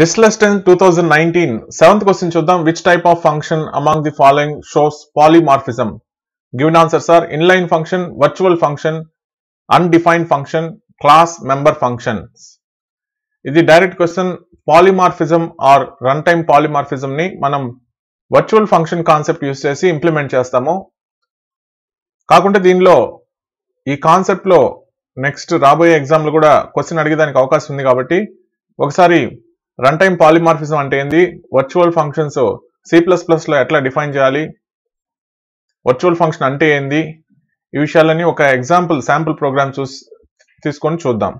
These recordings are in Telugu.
This two thousand nineteen seventh question చూద్దాం. Which type of function among the following shows polymorphism given answer sir inline function virtual function undefined function class member functions ఇది direct question polymorphism or run time polymorphism ని మనం వర్చువల్ ఫంక్షన్ కాన్సెప్ట్ యూస్ చేసి ఇంప్లిమెంట్ చేస్తాము. కాకుంటే దీనిలో ఈ కాన్సెప్ట్లో నెక్స్ట్ రాబోయే ఎగ్జామ్లు కూడా క్వశ్చన్ అడిగేదానికి అవకాశం ఉంది కాబట్టి ఒకసారి రన్ టైమ్ పాలిమార్ఫిజం అంటే ఏంది? వర్చువల్ ఫంక్షన్స్ సి ప్లస్ ప్లస్లో ఎట్లా డిఫైన్ చేయాలి? వర్చువల్ ఫంక్షన్ అంటే ఏంది? ఈ విషయాలన్నీ ఒక ఎగ్జాంపుల్ శాంపుల్ ప్రోగ్రామ్ చూసి తీసుకొని చూద్దాం.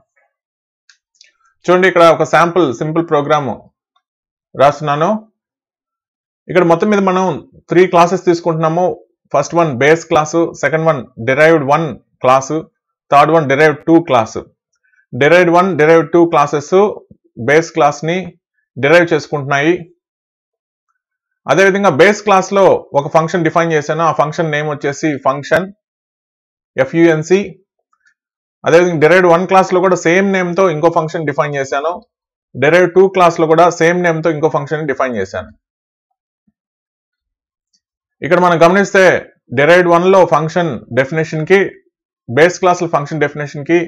చూడండి ఇక్కడ ఒక శాంపుల్ సింపుల్ ప్రోగ్రామ్ రాస్తున్నాను. ఇక్కడ మొత్తం మీద మనం త్రీ క్లాసెస్ తీసుకుంటున్నాము. First one base class second one derived one class third one derived two class derived one derived two classes base క్లాస్ని derive చేసుకుంటున్నాయి. అదేవిధంగా బేస్ క్లాస్లో ఒక ఫంక్షన్ డిఫైన్ చేశాను. ఆ ఫంక్షన్ నేమ్ వచ్చేసి function F U N C అదేవిధంగా డిరైవ్డ్ వన్ క్లాస్లో కూడా సేమ్ నేమ్తో ఇంకో ఫంక్షన్ డిఫైన్ చేశాను. డిరైవ్ టూ క్లాస్లో కూడా సేమ్ నేమ్తో ఇంకో ఫంక్షన్ డిఫైన్ చేశాను. ఇక్కడ మనం గమనిస్తే డిరైవ్డ్ వన్లో ఫంక్షన్ డెఫినేషన్కి బేస్ క్లాస్లో ఫంక్షన్ డెఫినేషన్కి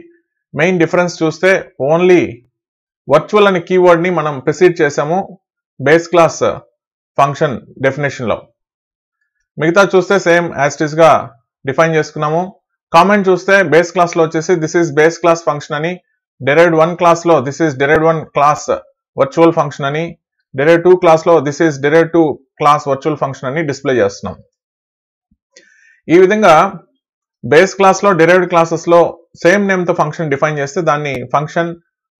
మెయిన్ డిఫరెన్స్ చూస్తే ఓన్లీ వర్చువల్ అనే కీవర్డ్ని మనం ప్రిసీడ్ చేసాము బేస్ క్లాస్ ఫంక్షన్ డెఫినేషన్లో మిగతా చూస్తే సేమ్ యాస్టిస్గా డిఫైన్ చేసుకున్నాము. కామెంట్ చూస్తే బేస్ క్లాస్లో వచ్చేసి this is base class function అని డెరైడ్ వన్ క్లాస్లో this is derived one class virtual function అని డెరైవ్ టూ క్లాస్లో this is derive two class virtual function అని డిస్ప్లే చేస్తున్నాం. ఈ విధంగా బేస్ క్లాస్లో డెరైవ్డ్ క్లాసెస్లో సేమ్ నేమ్తో ఫంక్షన్ డిఫైన్ చేస్తే దాన్ని function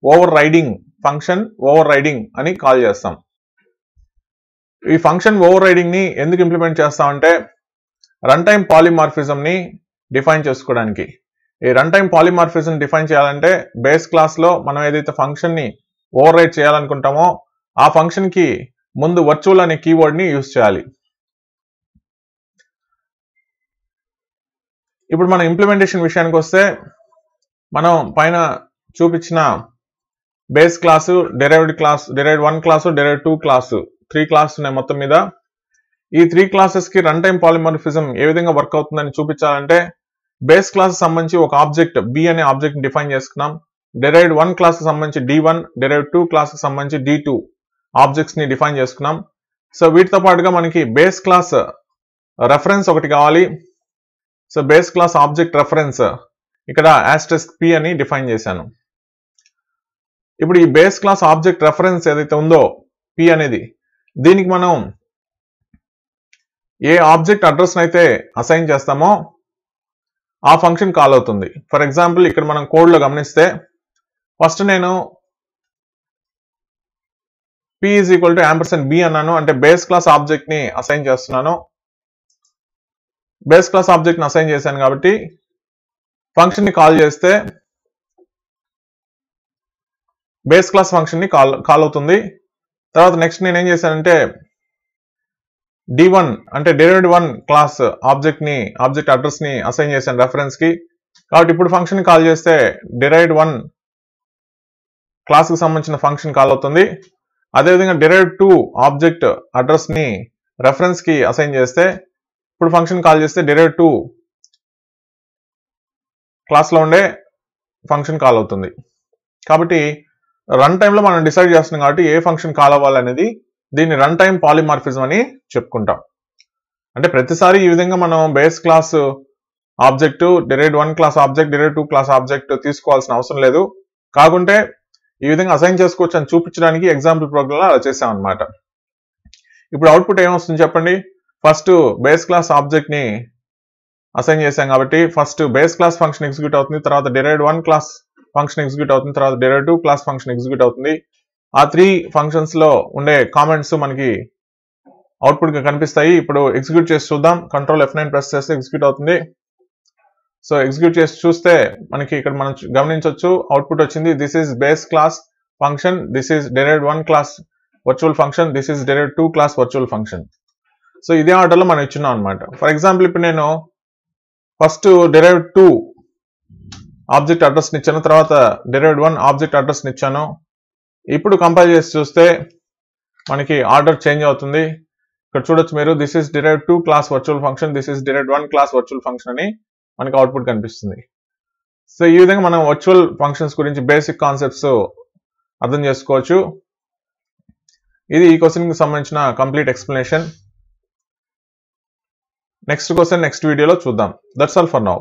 overriding function overriding అని కాల్ చేస్తాం. ఈ ఫంక్షన్ ఓవర్ రైడింగ్ని ఎందుకు ఇంప్లిమెంట్ చేస్తామంటే రన్ టైమ్ పాలిమార్ఫిజం ని డిఫైన్ చేసుకోవడానికి. ఈ రన్ టైమ్ పాలిమార్ఫిజం డిఫైన్ చేయాలంటే బేస్ క్లాస్లో మనం ఏదైతే ఫంక్షన్ని ఓవర్ రైడ్ చేయాలనుకుంటామో ఆ ఫంక్షన్కి ముందు వర్చువల్ అనే కీవర్డ్ని యూజ్ చేయాలి. ఇప్పుడు మన ఇంప్లిమెంటేషన్ విషయానికి వస్తే మనం పైన చూపించిన base class derived class derived one class derived two class. Three class ఉన్నాయి మొత్తం మీద. ఈ త్రీ క్లాసెస్కి రన్ టైమ్ పాలిమార్ఫిజం ఏ విధంగా వర్క్ అవుతుందని చూపించాలంటే బేస్ క్లాస్ సంబంధించి ఒక ఆబ్జెక్ట్ బి అనే ఆబ్జెక్ట్ డిఫైన్ చేసుకున్నాం. డెరైవ్డ్ వన్ క్లాస్ సంబంధించి D one derived two class సంబంధించి డి టూ ఆబ్జెక్ట్స్ని డిఫైన్ చేసుకున్నాం. సో వీటితో పాటుగా మనకి బేస్ క్లాస్ రెఫరెన్స్ ఒకటి కావాలి. So base class object reference ఇక్కడ యాస్టెస్క్ పి అని డిఫైన్ చేశాను. ఇప్పుడు ఈ బేస్ క్లాస్ ఆబ్జెక్ట్ రెఫరెన్స్ ఏదైతే ఉందో పి అనేది దీనికి మనం ఏ ఆబ్జెక్ట్ అడ్రస్ని అయితే అసైన్ చేస్తామో ఆ ఫంక్షన్ కాల్ అవుతుంది. ఫర్ ఎగ్జాంపుల్ ఇక్కడ మనం కోడ్లో గమనిస్తే ఫస్ట్ నేను P is equal to ampersand B అన్నాను. అంటే బేస్ క్లాస్ ఆబ్జెక్ట్ని అసైన్ చేస్తున్నాను. బేస్ క్లాస్ ఆబ్జెక్ట్ని అసైన్ చేశాను కాబట్టి ఫంక్షన్ని కాల్ చేస్తే బేస్ క్లాస్ ఫంక్షన్ని కాల్ కాల్ అవుతుంది. తర్వాత నెక్స్ట్ నేను ఏం చేశానంటే డి వన్ అంటే డెరైవ్డ్ వన్ క్లాస్ ఆబ్జెక్ట్ని ఆబ్జెక్ట్ అడ్రస్ని అసైన్ చేశాను రెఫరెన్స్కి. కాబట్టి ఇప్పుడు ఫంక్షన్ కాల్ చేస్తే డెరైవ్డ్ వన్ క్లాస్కి సంబంధించిన ఫంక్షన్ కాల్ అవుతుంది. అదేవిధంగా డెరైవ్డ్ టూ ఆబ్జెక్ట్ అడ్రస్ని రెఫరెన్స్కి అసైన్ చేస్తే ఇప్పుడు ఫంక్షన్ కాల్ చేస్తే డెరైవ్ టూ క్లాస్లో ఉండే ఫంక్షన్ కాల్ అవుతుంది. కాబట్టి రన్ టైంలో మనం డిసైడ్ చేస్తున్నాం కాబట్టి ఏ ఫంక్షన్ కాల్ అవ్వాలనేది దీన్ని రన్ టైం పాలిమార్ఫిజం అని చెప్పుకుంటాం. అంటే ప్రతిసారి ఈ విధంగా మనం base class object derived one class object derived two class object తీసుకోవాల్సిన అవసరం లేదు. కాకుంటే ఈ విధంగా అసైన్ చేసుకోవచ్చు అని చూపించడానికి ఎగ్జాంపుల్ ప్రోగ్రామ్ అలా చేసాం ఇప్పుడు అవుట్పుట్ ఏమొస్తుంది చెప్పండి? ఫస్ట్ బేస్ క్లాస్ ఆబ్జెక్ట్ని అసైన్ చేశాం కాబట్టి first base class function execute అవుతుంది. తర్వాత derived one class function execute అవుతుంది. తర్వాత derive two class function execute అవుతుంది. ఆ త్రీ ఫంక్షన్స్లో ఉండే కామెంట్స్ మనకి అవుట్పుట్గా కనిపిస్తాయి. ఇప్పుడు ఎగ్జిక్యూట్ చేసి చూద్దాం. కంట్రోల్ ఎఫ్ నైన్ ప్రెస్ చేస్తే ఎగ్జిక్యూట్ అవుతుంది. సో ఎగ్జిక్యూట్ చేసి చూస్తే మనకి ఇక్కడ మనం గమనించవచ్చు అవుట్పుట్ వచ్చింది. This is base class function this is derived one class virtual function this is derived two class virtual function so ఇదే ఆర్డర్లో మనం ఇచ్చున్నాం అనమాట ఫర్ ఎగ్జాంపుల్ ఇప్పుడు నేను first derived two object address ఇచ్చాను తర్వాత డెరైవ్డ్ వన్ ఆబ్జెక్ట్ అడ్రస్ ఇచ్చాను ఇప్పుడు కంపైల్ చేసి చూస్తే మనకి ఆర్డర్ చేంజ్ అవుతుంది. ఇక్కడ చూడొచ్చు మీరు this is derive two class virtual function this is derive one class virtual function అని మనకి అవుట్పుట్ కనిపిస్తుంది. సో ఈ విధంగా మనం వర్చువల్ ఫంక్షన్స్ గురించి బేసిక్ కాన్సెప్ట్స్ అర్థం చేసుకోవచ్చు. ఇది ఈ క్వశ్చన్కి సంబంధించిన complete explanation next question next వీడియోలో చూద్దాం. That's all for now